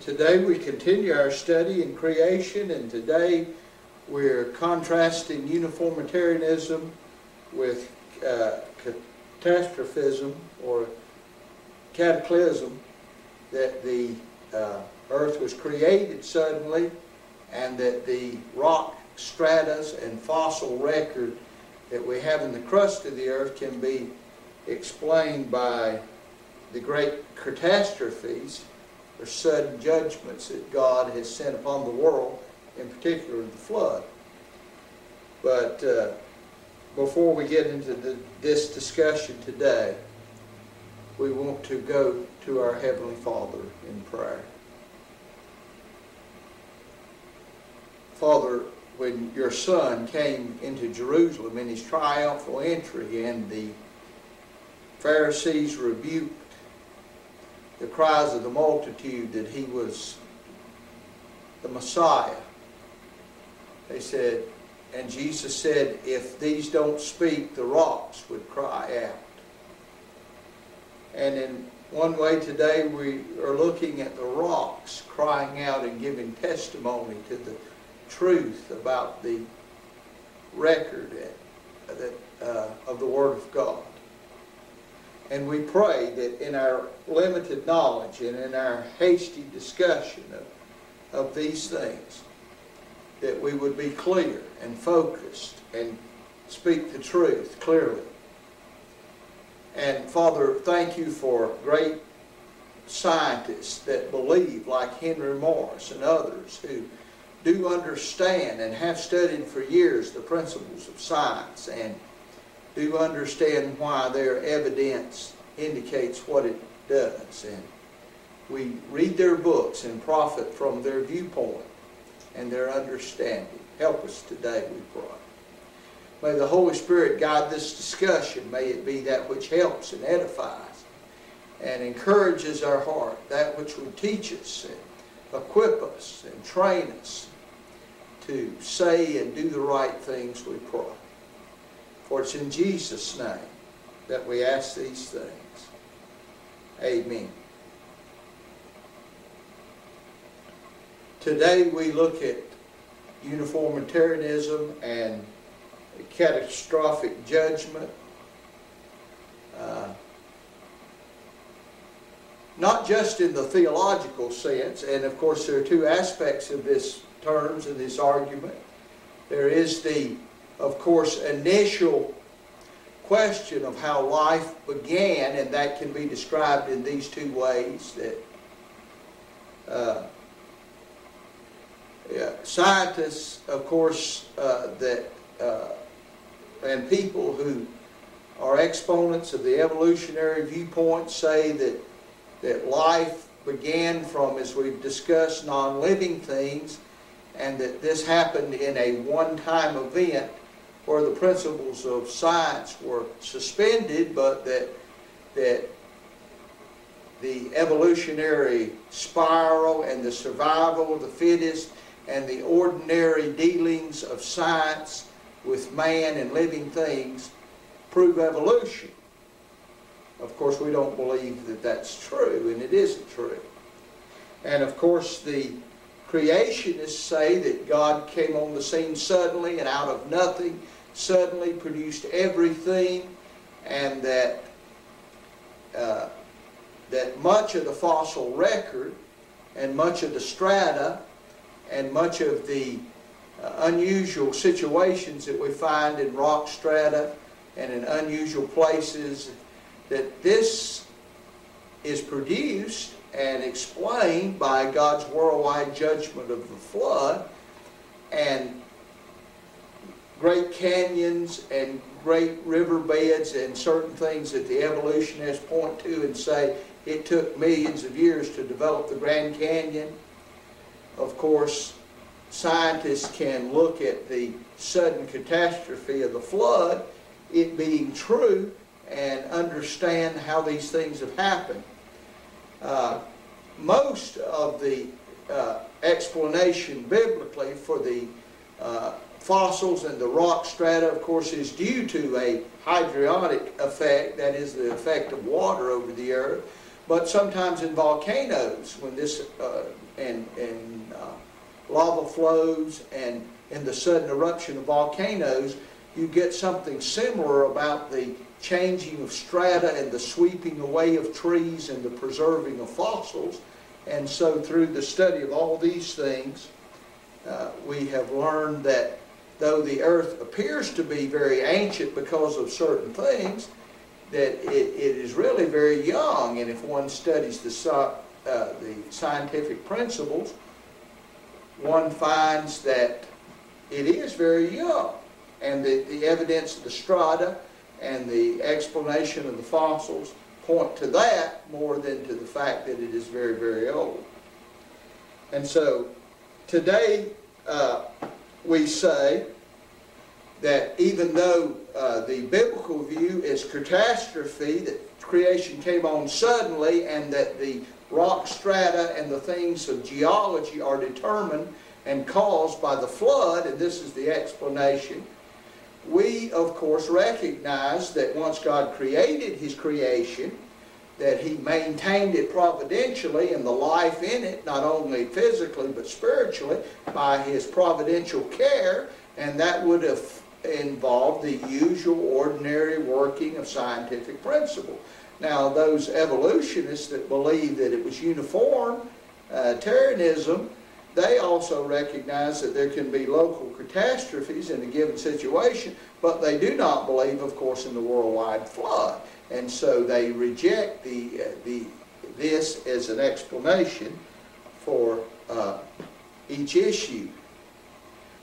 Today we continue our study in creation, and today we're contrasting uniformitarianism with uh, catastrophism or cataclysm, that the uh, earth was created suddenly and that the rock stratas and fossil record that we have in the crust of the earth can be explained by the great catastrophes or sudden judgments that God has sent upon the world, in particular the flood. But uh, before we get into the, this discussion today, we want to go to our Heavenly Father in prayer. Father, when your son came into Jerusalem in his triumphal entry and the Pharisees rebuked the cries of the multitude that he was the Messiah. They said, and Jesus said, if these don't speak, the rocks would cry out. And in one way today, we are looking at the rocks crying out and giving testimony to the truth about the record that, uh, of the Word of God. And we pray that in our limited knowledge and in our hasty discussion of, of these things, that we would be clear and focused and speak the truth clearly. And Father, thank you for great scientists that believe, like Henry Morris and others, who do understand and have studied for years the principles of science and do understand why their evidence indicates what it does. And we read their books and profit from their viewpoint and their understanding. Help us today, we pray. May the Holy Spirit guide this discussion. May it be that which helps and edifies and encourages our heart, that which would teach us and equip us and train us to say and do the right things, we pray. For it's in Jesus' name that we ask these things. Amen. Today we look at uniformitarianism and catastrophic judgment. Uh, not just in the theological sense, and of course there are two aspects of this terms and this argument. There is the of course, initial question of how life began, and that can be described in these two ways that uh, yeah, scientists, of course, uh, that uh, and people who are exponents of the evolutionary viewpoint say that that life began from, as we've discussed, non-living things, and that this happened in a one-time event where the principles of science were suspended, but that, that the evolutionary spiral and the survival of the fittest and the ordinary dealings of science with man and living things prove evolution. Of course, we don't believe that that's true, and it isn't true. And of course, the creationists say that God came on the scene suddenly and out of nothing suddenly produced everything and that uh, that much of the fossil record and much of the strata and much of the uh, unusual situations that we find in rock strata and in unusual places that this is produced and explained by God's worldwide judgment of the flood and great canyons and great riverbeds and certain things that the evolutionists point to and say it took millions of years to develop the Grand Canyon. Of course, scientists can look at the sudden catastrophe of the flood, it being true, and understand how these things have happened. Uh, most of the uh, explanation biblically for the uh, fossils and the rock strata, of course, is due to a hydriotic effect, that is the effect of water over the earth. But sometimes in volcanoes, when this uh, and and uh, lava flows and in the sudden eruption of volcanoes, you get something similar about the changing of strata and the sweeping away of trees and the preserving of fossils. And so, through the study of all these things, uh, we have learned that though the earth appears to be very ancient because of certain things, that it, it is really very young. And if one studies the, uh, the scientific principles, one finds that it is very young. And the, the evidence of the strata and the explanation of the fossils point to that more than to the fact that it is very, very old. And so today uh, we say that even though uh, the biblical view is catastrophe, that creation came on suddenly and that the rock strata and the things of geology are determined and caused by the flood, and this is the explanation, we, of course, recognize that once God created His creation, that He maintained it providentially and the life in it, not only physically but spiritually, by His providential care, and that would have involved the usual, ordinary working of scientific principle. Now, those evolutionists that believe that it was uniform, uh, they also recognize that there can be local catastrophes in a given situation, but they do not believe, of course, in the worldwide flood. And so they reject the, uh, the, this as an explanation for uh, each issue.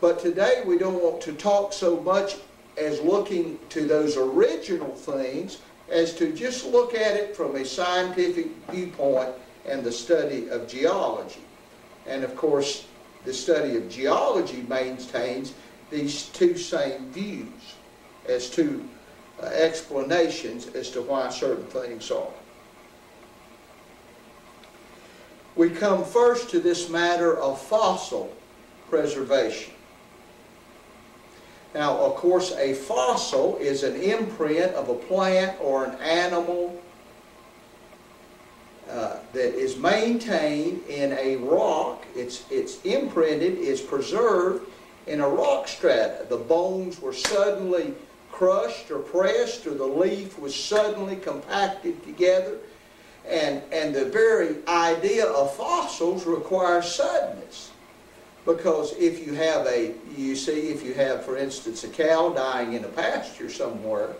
But today we don't want to talk so much as looking to those original things as to just look at it from a scientific viewpoint and the study of geology. And of course, the study of geology maintains these two same views as two uh, explanations as to why certain things are. We come first to this matter of fossil preservation. Now, of course, a fossil is an imprint of a plant or an animal uh, that is maintained in a rock. It's, it's imprinted, it's preserved in a rock strata. The bones were suddenly crushed or pressed, or the leaf was suddenly compacted together. And, and the very idea of fossils requires suddenness. Because if you have a, you see, if you have, for instance, a cow dying in a pasture somewhere,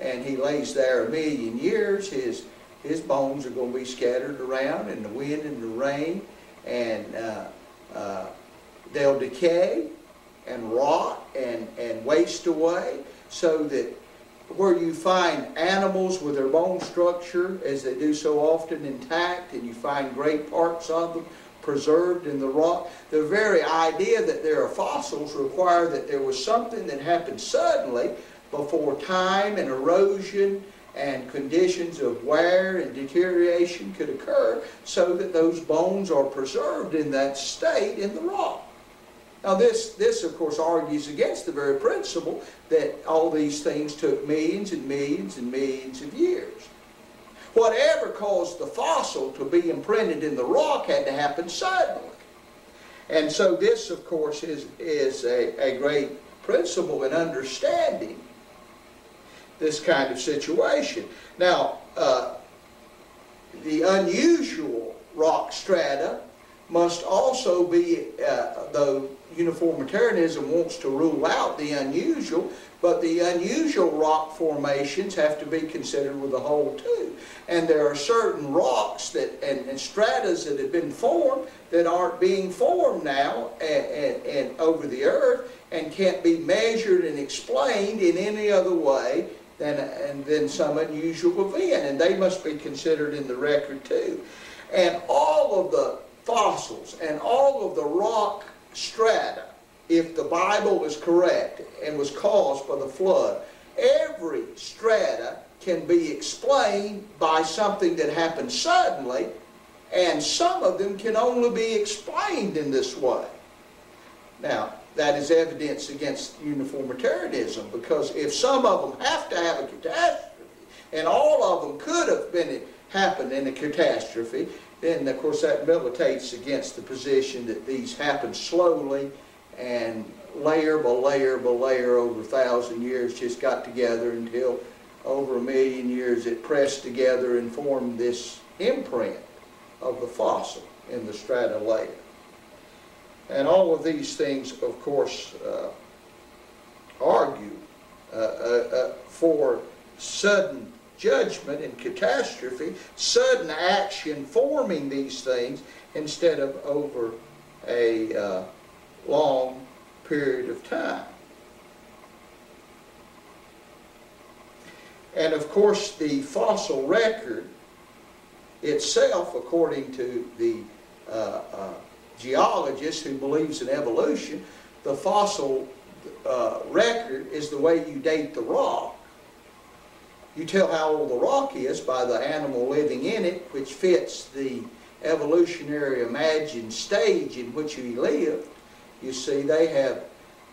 and he lays there a million years, his his bones are going to be scattered around in the wind and the rain, and uh, uh, they'll decay and rot and, and waste away, so that where you find animals with their bone structure, as they do so often, intact, and you find great parts of them preserved in the rock, the very idea that there are fossils require that there was something that happened suddenly before time and erosion and conditions of wear and deterioration could occur so that those bones are preserved in that state in the rock. Now this, this of course argues against the very principle that all these things took millions and millions and millions of years. Whatever caused the fossil to be imprinted in the rock had to happen suddenly. And so this of course is, is a, a great principle in understanding this kind of situation. Now, uh, the unusual rock strata must also be, uh, though uniformitarianism wants to rule out the unusual, but the unusual rock formations have to be considered with the whole too. And there are certain rocks that and, and stratas that have been formed that aren't being formed now and, and, and over the earth and can't be measured and explained in any other way than, and then some unusual event, and they must be considered in the record too. And all of the fossils and all of the rock strata, if the Bible is correct and was caused by the flood, every strata can be explained by something that happened suddenly, and some of them can only be explained in this way. Now, that is evidence against uniformitarianism because if some of them have to have a catastrophe and all of them could have been happened in a catastrophe, then of course that militates against the position that these happen slowly and layer by layer by layer over a thousand years just got together until over a million years it pressed together and formed this imprint of the fossil in the strata layer. And all of these things, of course, uh, argue uh, uh, uh for sudden judgment and catastrophe, sudden action forming these things instead of over a uh, long period of time. And of course, the fossil record itself, according to the uh, uh, geologist who believes in evolution, the fossil uh, record is the way you date the rock. You tell how old the rock is by the animal living in it, which fits the evolutionary imagined stage in which he lived. You see, they have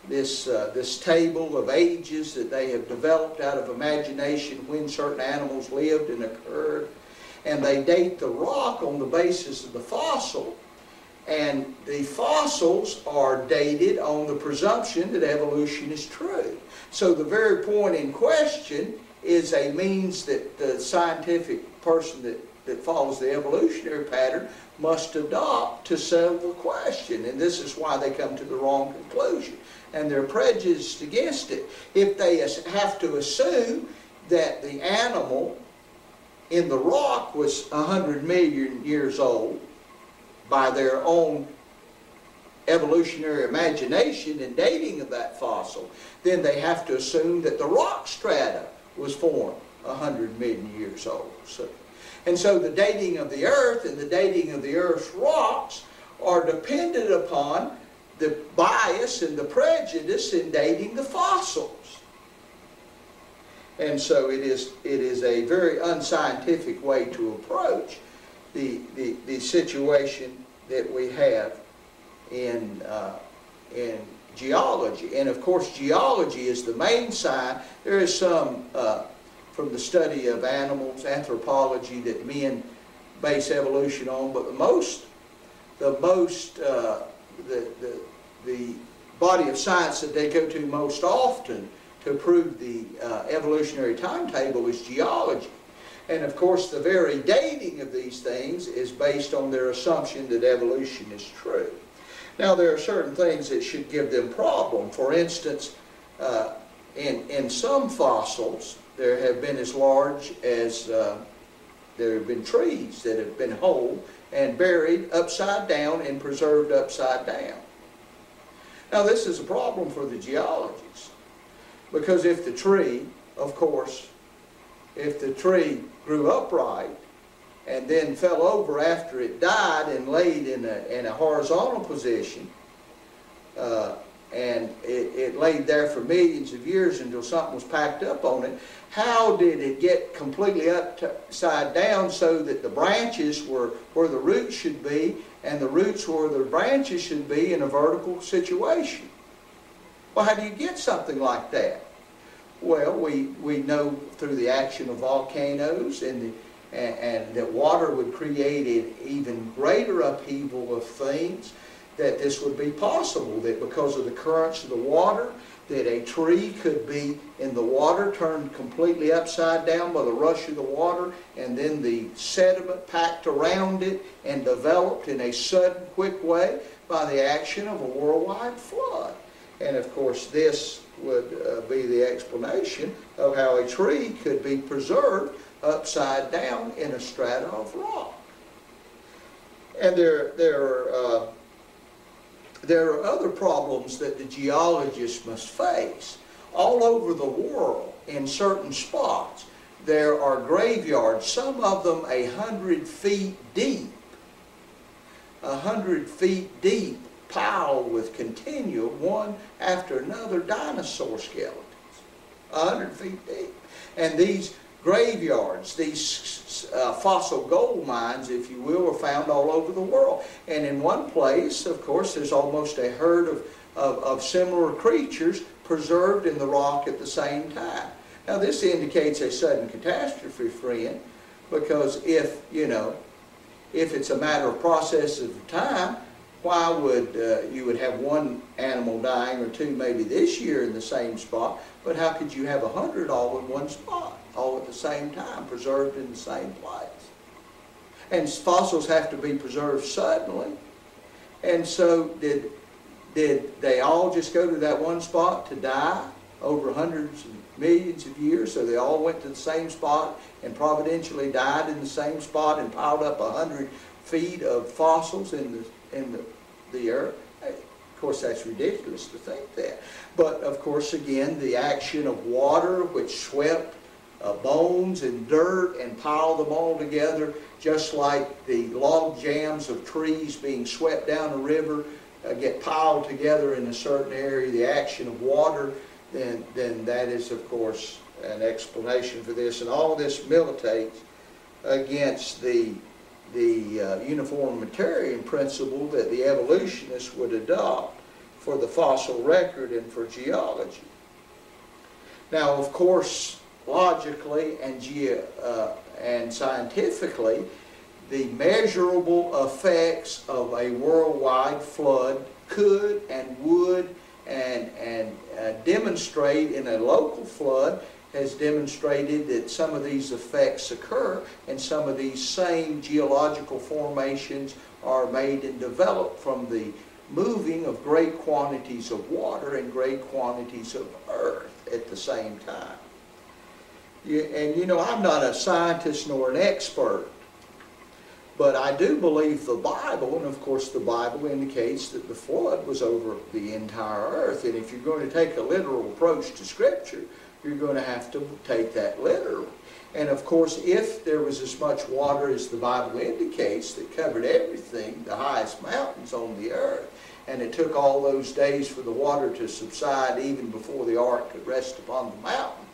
this, uh, this table of ages that they have developed out of imagination when certain animals lived and occurred. And they date the rock on the basis of the fossil. And the fossils are dated on the presumption that evolution is true. So the very point in question is a means that the scientific person that, that follows the evolutionary pattern must adopt to settle the question. And this is why they come to the wrong conclusion. And they're prejudiced against it. If they have to assume that the animal in the rock was 100 million years old by their own evolutionary imagination and dating of that fossil, then they have to assume that the rock strata was formed 100 million years old. So, and so the dating of the earth and the dating of the earth's rocks are dependent upon the bias and the prejudice in dating the fossils. And so it is, it is a very unscientific way to approach the, the, the situation that we have in, uh, in geology. And of course, geology is the main side. There is some uh, from the study of animals, anthropology, that men base evolution on, but the most, the most, uh, the, the, the body of science that they go to most often to prove the uh, evolutionary timetable is geology. And of course, the very dating of these things is based on their assumption that evolution is true. Now, there are certain things that should give them problem. For instance, uh, in, in some fossils, there have been as large as uh, there have been trees that have been whole and buried upside down and preserved upside down. Now, this is a problem for the geologists because if the tree, of course, if the tree grew upright and then fell over after it died and laid in a, in a horizontal position, uh, and it, it laid there for millions of years until something was packed up on it. How did it get completely upside down so that the branches were where the roots should be and the roots where the branches should be in a vertical situation? Well, how do you get something like that? Well, we, we know through the action of volcanoes and the and, and that water would create an even greater upheaval of things, that this would be possible, that because of the currents of the water, that a tree could be in the water turned completely upside down by the rush of the water and then the sediment packed around it and developed in a sudden quick way by the action of a worldwide flood. And of course this would uh, be the explanation of how a tree could be preserved upside down in a strata of rock. And there, there, are, uh, there are other problems that the geologists must face. All over the world, in certain spots, there are graveyards, some of them a hundred feet deep, a hundred feet deep, piled with continual, one after another, dinosaur skeletons, a hundred feet deep. And these graveyards, these uh, fossil gold mines, if you will, are found all over the world. And in one place, of course, there's almost a herd of, of, of similar creatures preserved in the rock at the same time. Now, this indicates a sudden catastrophe, friend, Because if, you know, if it's a matter of process of time, why would uh, you would have one animal dying or two maybe this year in the same spot, but how could you have a hundred all in one spot, all at the same time, preserved in the same place? And fossils have to be preserved suddenly. And so did, did they all just go to that one spot to die over hundreds of millions of years? So they all went to the same spot and providentially died in the same spot and piled up a hundred feet of fossils in the in the, the earth. Of course, that's ridiculous to think that. But of course, again, the action of water which swept uh, bones and dirt and piled them all together, just like the log jams of trees being swept down a river uh, get piled together in a certain area, the action of water, then, then that is, of course, an explanation for this. And all this militates against the the uh, uniformitarian principle that the evolutionists would adopt for the fossil record and for geology. Now, of course, logically and, ge uh, and scientifically, the measurable effects of a worldwide flood could and would and, and uh, demonstrate in a local flood has demonstrated that some of these effects occur and some of these same geological formations are made and developed from the moving of great quantities of water and great quantities of earth at the same time. And you know, I'm not a scientist nor an expert, but I do believe the Bible, and of course the Bible indicates that the flood was over the entire earth. And if you're going to take a literal approach to Scripture, you're going to have to take that literally. And of course, if there was as much water as the Bible indicates that covered everything, the highest mountains on the earth, and it took all those days for the water to subside even before the ark could rest upon the mountain,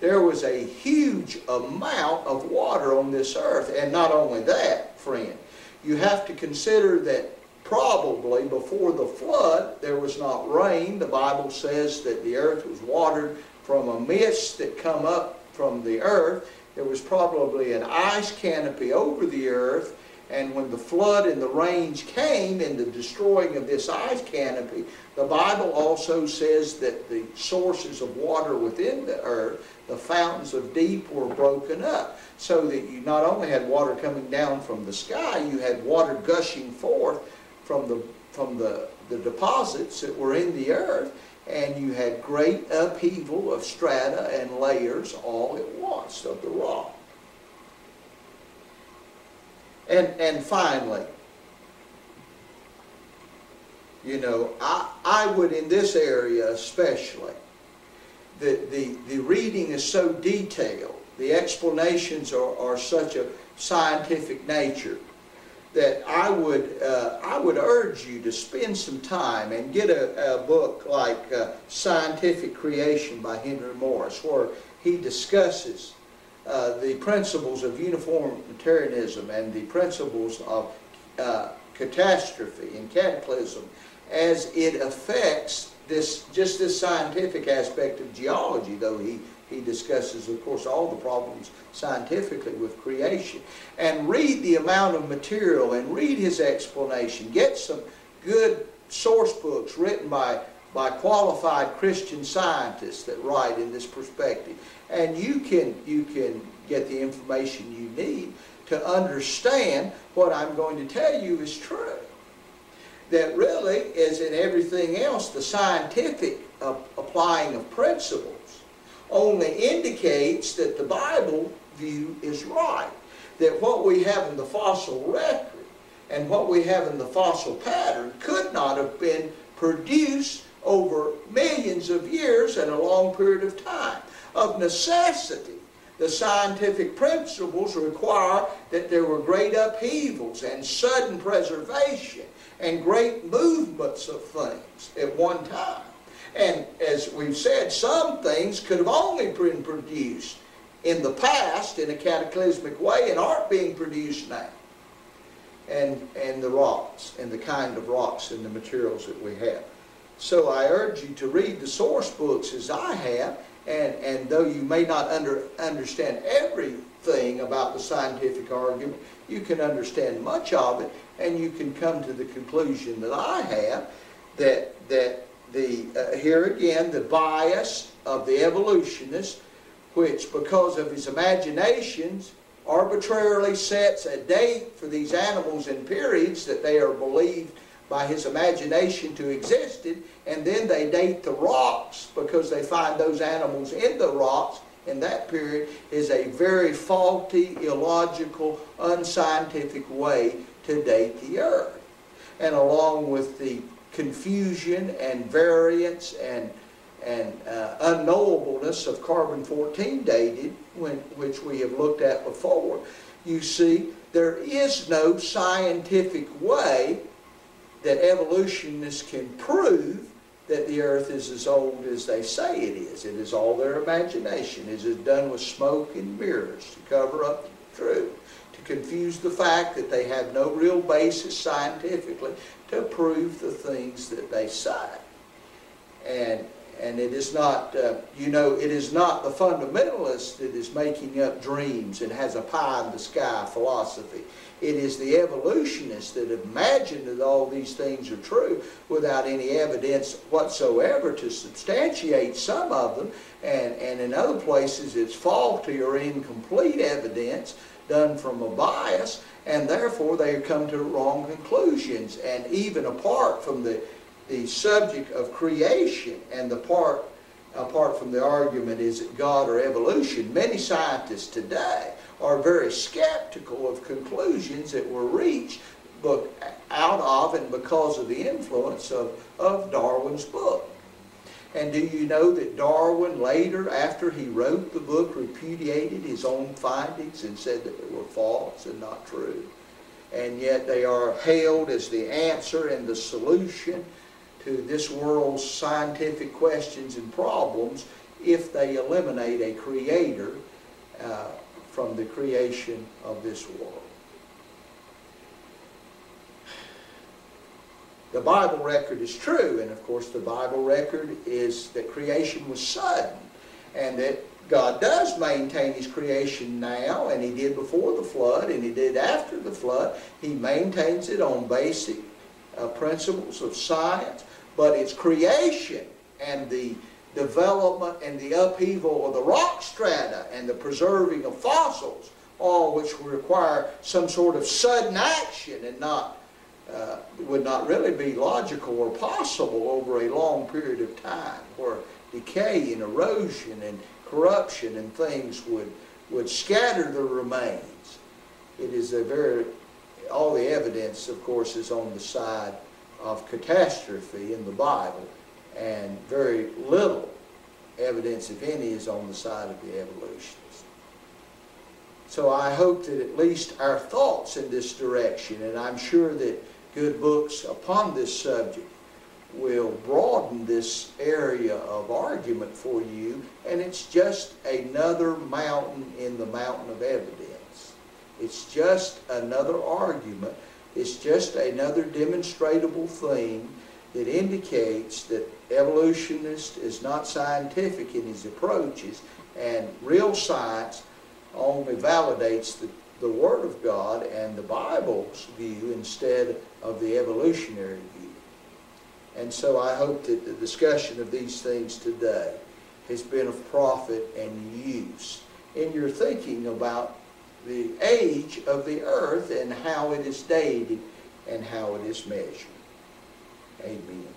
there was a huge amount of water on this earth. And not only that, friend, you have to consider that probably before the flood there was not rain. The Bible says that the earth was watered from a mist that come up from the earth. There was probably an ice canopy over the earth, and when the flood and the rains came and the destroying of this ice canopy, the Bible also says that the sources of water within the earth, the fountains of deep, were broken up. So that you not only had water coming down from the sky, you had water gushing forth from the, from the, the deposits that were in the earth and you had great upheaval of strata and layers all at once of the rock. And, and finally, you know, I, I would in this area especially, the, the, the reading is so detailed, the explanations are, are such a scientific nature that I would, uh, I would urge you to spend some time and get a, a book like uh, Scientific Creation by Henry Morris, where he discusses uh, the principles of uniformitarianism and the principles of uh, catastrophe and cataclysm as it affects this just this scientific aspect of geology, though he he discusses, of course, all the problems scientifically with creation. And read the amount of material and read his explanation. Get some good source books written by, by qualified Christian scientists that write in this perspective. And you can, you can get the information you need to understand what I'm going to tell you is true. That really, as in everything else, the scientific uh, applying of principles only indicates that the Bible view is right. That what we have in the fossil record and what we have in the fossil pattern could not have been produced over millions of years and a long period of time. Of necessity, the scientific principles require that there were great upheavals and sudden preservation and great movements of things at one time. And as we've said, some things could have only been produced in the past in a cataclysmic way and aren't being produced now. And, and the rocks, and the kind of rocks and the materials that we have. So I urge you to read the source books as I have, and, and though you may not under, understand everything about the scientific argument. You can understand much of it, and you can come to the conclusion that I have that that the uh, here again the bias of the evolutionist, which because of his imaginations arbitrarily sets a date for these animals in periods that they are believed by his imagination to existed, and then they date the rocks because they find those animals in the rocks in that period is a very faulty, illogical, unscientific way to date the earth. And along with the confusion and variance and and uh, unknowableness of carbon-14 dated, when, which we have looked at before, you see there is no scientific way that evolutionists can prove that the earth is as old as they say it is. It is all their imagination. It is done with smoke and mirrors to cover up the truth, confuse the fact that they have no real basis scientifically to prove the things that they say. And and it is not, uh, you know, it is not the fundamentalist that is making up dreams and has a pie in the sky philosophy. It is the evolutionists that imagine that all these things are true without any evidence whatsoever to substantiate some of them. And, and in other places, it's faulty or incomplete evidence done from a bias, and therefore they have come to wrong conclusions. And even apart from the the subject of creation and the part, apart from the argument, is it God or evolution, many scientists today are very skeptical of conclusions that were reached out of and because of the influence of, of Darwin's book. And do you know that Darwin later, after he wrote the book, repudiated his own findings and said that they were false and not true? And yet they are hailed as the answer and the solution to this world's scientific questions and problems if they eliminate a creator uh, from the creation of this world. The Bible record is true, and of course the Bible record is that creation was sudden, and that God does maintain His creation now, and He did before the flood, and He did after the flood. He maintains it on basic uh, principles of science but it's creation and the development and the upheaval of the rock strata and the preserving of fossils, all which require some sort of sudden action and not uh, would not really be logical or possible over a long period of time, where decay and erosion and corruption and things would would scatter the remains. It is a very all the evidence, of course, is on the side of catastrophe in the Bible, and very little evidence, if any, is on the side of the evolutionists. So I hope that at least our thoughts in this direction, and I'm sure that good books upon this subject will broaden this area of argument for you, and it's just another mountain in the mountain of evidence. It's just another argument it's just another demonstrable thing that indicates that evolutionist is not scientific in his approaches, and real science only validates the, the Word of God and the Bible's view instead of the evolutionary view. And so I hope that the discussion of these things today has been of profit and use in your thinking about the age of the earth and how it is dated and how it is measured. Amen.